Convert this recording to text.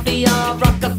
coffee or rock